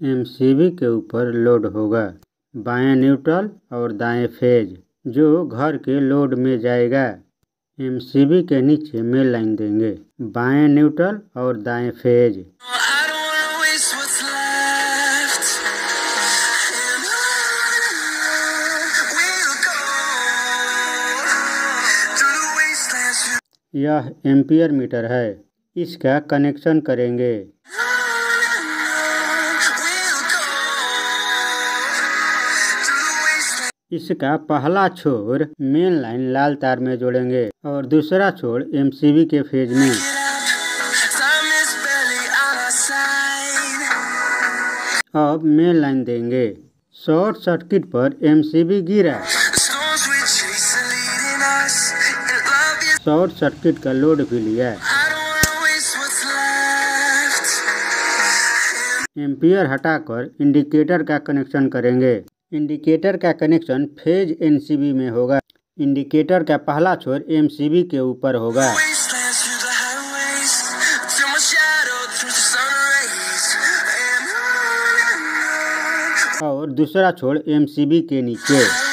MCB के ऊपर load होगा। बाएँ न्यूट्रल और दाएँ फ़ेज़ जो घर के लोड में जाएगा। एमसीबी के नीचे मेन लाइन देंगे। बाएँ न्यूट्रल और दाएँ फ़ेज़ यह एम्पियर मीटर है। इसका कनेक्शन करेंगे। इसका पहला छोर मेन लाइन लाल तार में जोड़ेंगे और दूसरा छोर एमसीबी के फ़ेज़ में. अब मेन लाइन देंगे शॉर्ट सर्किट पर एमसीबी गिरा. शॉर्ट सर्किट का लोड भी लिया. एम्पियर हटाकर इंडिकेटर का कनेक्शन करेंगे इंडिकेटर का कनेक्शन फ़ेज़ एनसीबी में होगा। इंडिकेटर का पहला छोर एमसीबी के ऊपर होगा। और दूसरा छोर एमसीबी के नीचे।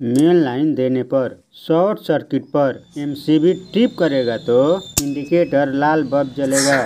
मेन लाइन देने पर शॉर्ट सर्किट पर एमसीबी ट्रिप करेगा तो इंडिकेटर लाल बल्ब जलेगा।